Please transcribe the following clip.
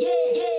Yeah, yeah.